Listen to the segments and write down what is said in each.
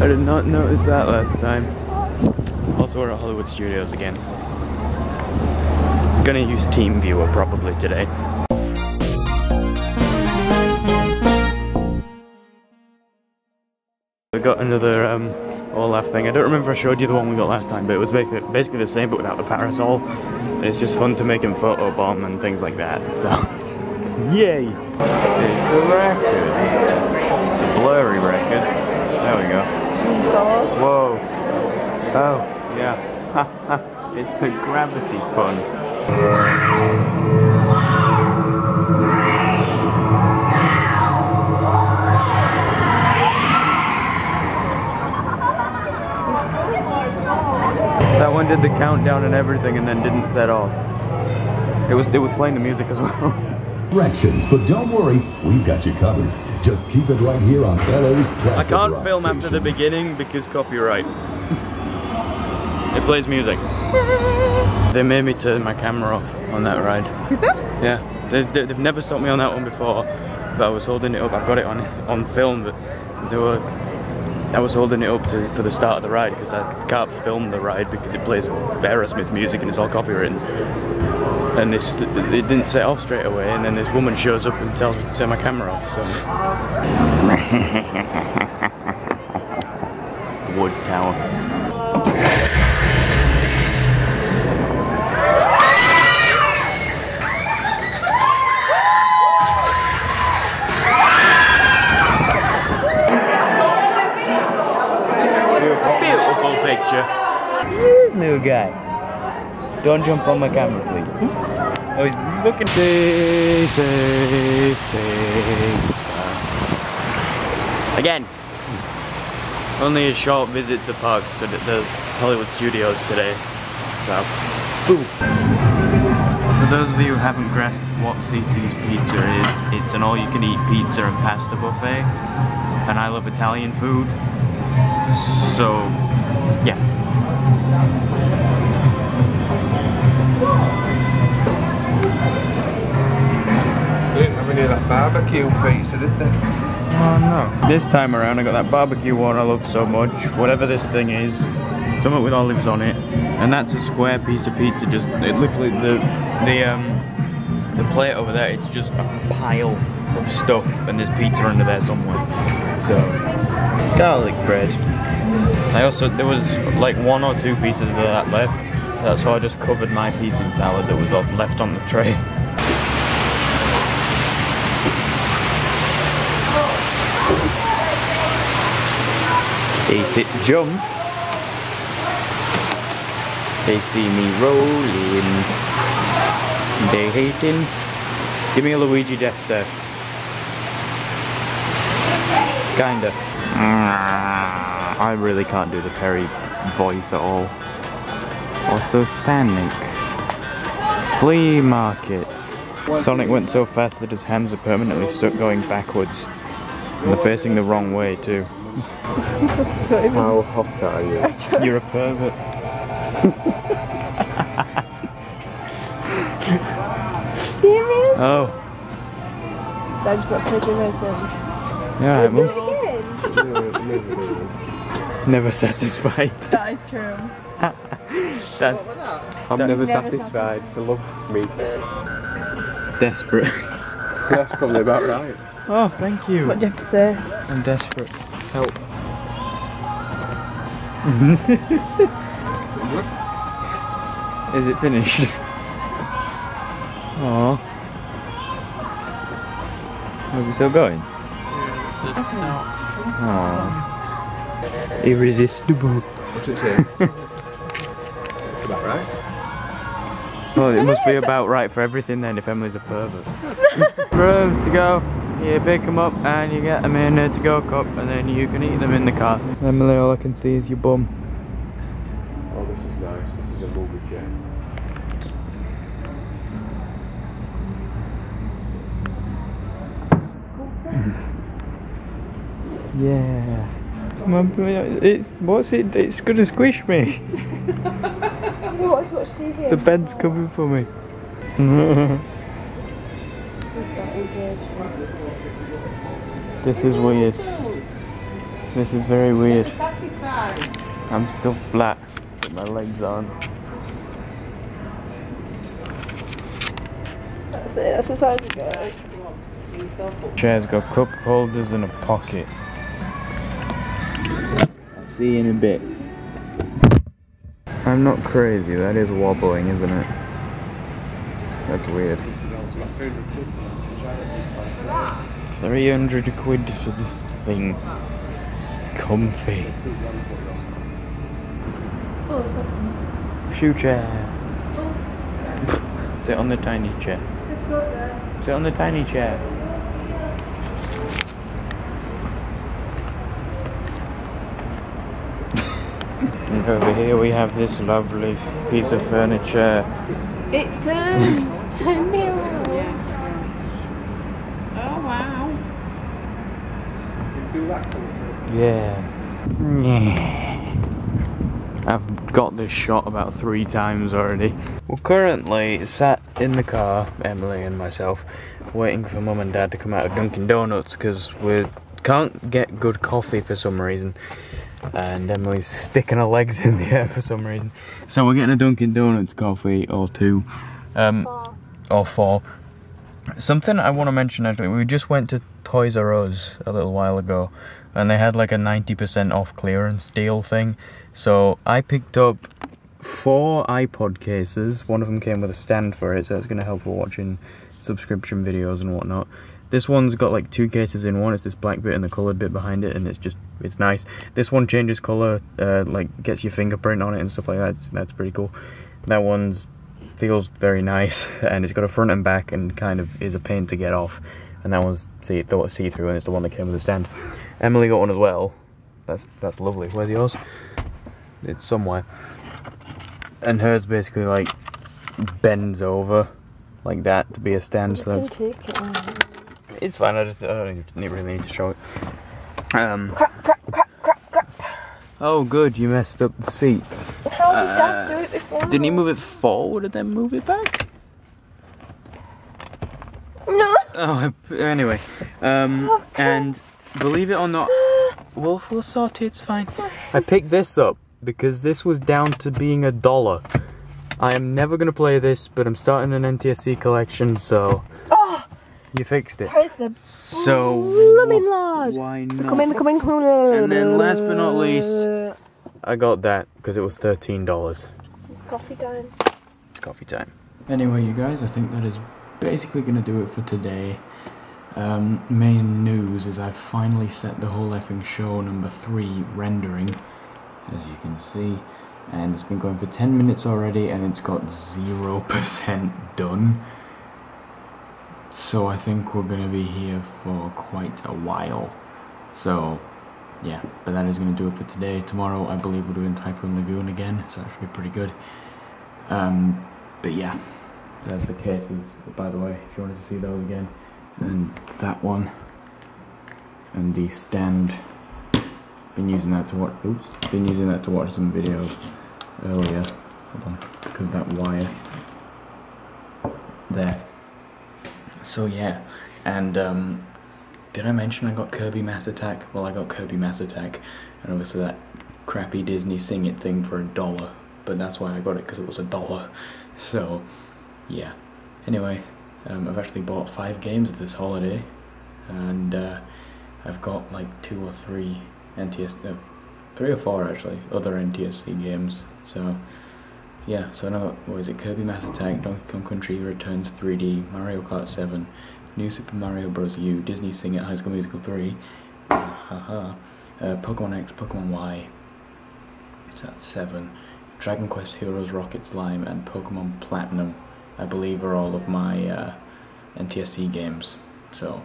I did not notice that last time. Also, we're at Hollywood Studios again. Gonna use TeamViewer probably today. We got another um, Olaf thing. I don't remember if I showed you the one we got last time, but it was basically, basically the same but without the parasol. And it's just fun to make him photobomb and things like that. So, yay! It's a record. It's a blurry record. There we go. Whoa. Oh, yeah. it's a gravity fun. That one did the countdown and everything and then didn't set off. It was it was playing the music as well. directions, but don't worry, we've got you covered. Just keep it right here on LA's I can't rock film after the beginning because copyright. it plays music. They made me turn my camera off on that ride. Yeah, they, they, they've never stopped me on that one before, but I was holding it up. I got it on on film, but they were. I was holding it up to, for the start of the ride because I can't film the ride because it plays Aerosmith music and it's all copywritten. And this, it didn't set off straight away, and then this woman shows up and tells me to turn my camera off. So. Wood tower. Beautiful picture. Here's new guy. Don't jump on my camera, please. Oh, he's, looking. Stay, ah. stay, stay. Again. Only a short visit to parks to the, the Hollywood studios today. So, boom. For those of you who haven't grasped what Cicis Pizza is, it's an all-you-can-eat pizza and pasta buffet. And I love Italian food. So, yeah. Of that barbecue pizza, did they? Oh no. This time around I got that barbecue one I love so much. Whatever this thing is. Something with olives on it. And that's a square piece of pizza just it literally the the um the plate over there it's just a pile of stuff and there's pizza under there somewhere. So garlic bread. I also there was like one or two pieces of that left. So I just covered my piece in salad that was left on the tray. They sit jump. They see me rolling. They hating. Give me a Luigi death stare. Kinda. Mm, I really can't do the Perry voice at all. Also Sonic. Flea markets. Sonic went so fast that his hands are permanently stuck going backwards. And they're facing the wrong way too. How hot are you? You're a pervert. Serious? Oh, That's what paganism. yeah, I'm Do it again. never satisfied. That is true. That's I'm That- never Never satisfied. It's a love me. desperate. That's probably about right. Oh, thank you. What do you have to say? I'm desperate. Help. Is it finished? Aww. Was it still going? Aww. Irresistible. What's it say? about right. Well, it must be about right for everything then if Emily's a pervert. Rooms to go. You pick them up and you get them in a to-go cup and then you can eat them in the car. Emily, all I can see is your bum. Oh, this is nice. This is a movie jet. Yeah. It's what's it? It's gonna squish me. We want to watch TV. The bed's coming for me. this is weird. This is very weird. I'm still flat. Put my legs on. That's it, that's the size it goes. Chair's got cup holders and a pocket. I'll see you in a bit. I'm not crazy, that is wobbling, isn't it? That's weird. 300 quid for this thing. It's comfy. Oh. Shoe chair. Sit on the tiny chair. Sit on the tiny chair. and over here we have this lovely piece of furniture. It turns. Turn me around. Oh wow. Yeah. I've got this shot about three times already. We're currently sat in the car, Emily and myself, waiting for mum and dad to come out of Dunkin' Donuts because we can't get good coffee for some reason. And Emily's sticking her legs in the air for some reason. So we're getting a Dunkin' Donuts coffee or two. Um, or four. Something I want to mention actually, we just went to Toys R Us a little while ago and they had like a 90% off clearance deal thing. So I picked up four iPod cases. One of them came with a stand for it, so it's going to help for watching subscription videos and whatnot. This one's got like two cases in one. It's this black bit and the coloured bit behind it, and it's just it's nice. This one changes colour, uh, like gets your fingerprint on it and stuff like that. That's pretty cool. That one's feels very nice, and it's got a front and back, and kind of is a pain to get off. And that one's see see through, and it's the one that came with the stand. Emily got one as well. That's that's lovely. Where's yours? It's somewhere. And hers basically like bends over like that to be a stand. You So can take it on. it's fine. I just I don't need, really need to show it. Um. Crap, crap, crap, crap, crap. Oh, good. You messed up the seat. How did Dad do it before? Didn't he move it forward and then move it back? No. Oh, anyway. Um, Okay. and believe it or not, Wolf will sort it, it's fine. I picked this up because this was down to being a dollar. I am never going to play this, but I'm starting an NTSC collection, so Oh, you fixed it. praise the So, blooming wh- Lord. why not? Come in, come in, come in. And then last but not least- I got that because it was $13. It's coffee time. It's coffee time. Anyway, you guys, I think that is basically going to do it for today. Um, main news is I've finally set the whole effing show number three rendering, as you can see, and it's been going for 10 minutes already and it's got 0% done. So I think we're going to be here for quite a while. So, yeah, but that is going to do it for today. Tomorrow, I believe we're doing Typhoon Lagoon again, so that should be pretty good. Um, but yeah, there's the cases, by the way, if you wanted to see those again. And that one. And the stand. Been using that to watch, oops, been using that to watch some videos earlier. Hold on, because that wire. There. So yeah, and um, did I mention I got Kirby Mass Attack? Well, I got Kirby Mass Attack, and obviously that crappy Disney Sing It thing for a dollar. But that's why I got it because it was a dollar. So, yeah. Anyway, um, I've actually bought five games this holiday, and uh, I've got like two or three NTS, no, three or four actually, other NTSC games. So, yeah. So now, what is it? Kirby Mass Attack, Donkey Kong Country Returns 3D, Mario Kart 7, New Super Mario Bros. U, Disney Sing It, High School Musical 3, haha, uh, Pokemon X, Pokemon Y. So that's seven. Dragon Quest Heroes Rocket Slime and Pokemon Platinum, I believe, are all of my uh, NTSC games. So,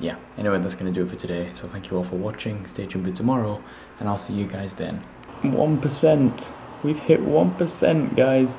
yeah. Anyway, that's going to do it for today. So, thank you all for watching. Stay tuned for tomorrow, and I'll see you guys then. 1%. We've hit 1%, guys.